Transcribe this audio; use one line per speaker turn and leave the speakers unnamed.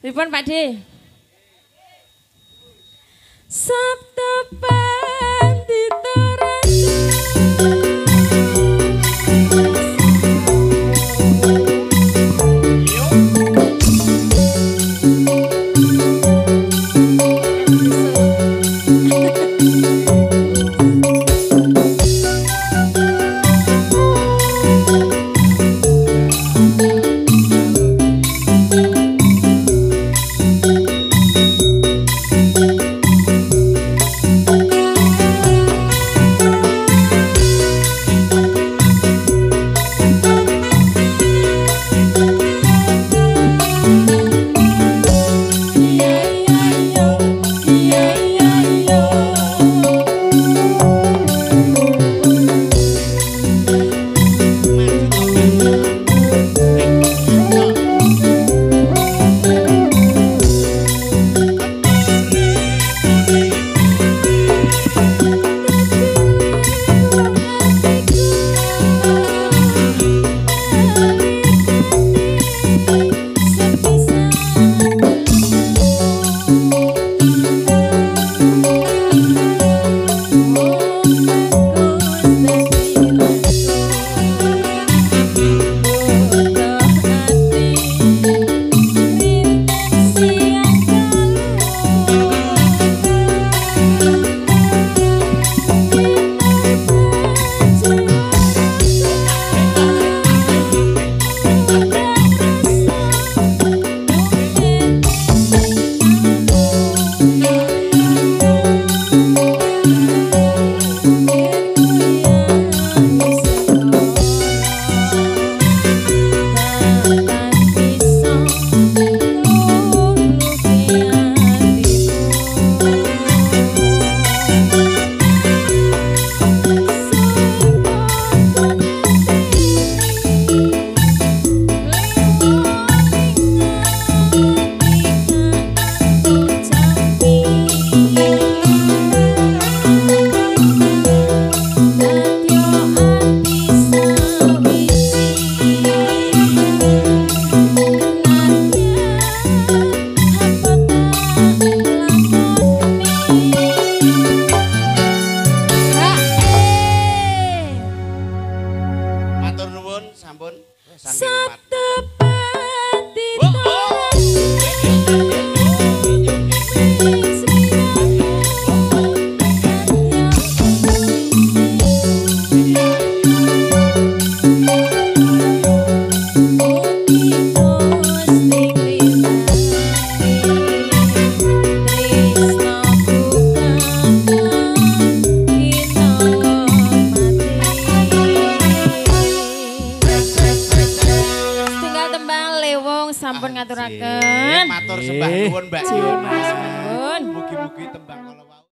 Pripun Pakde? Sabtu
Pak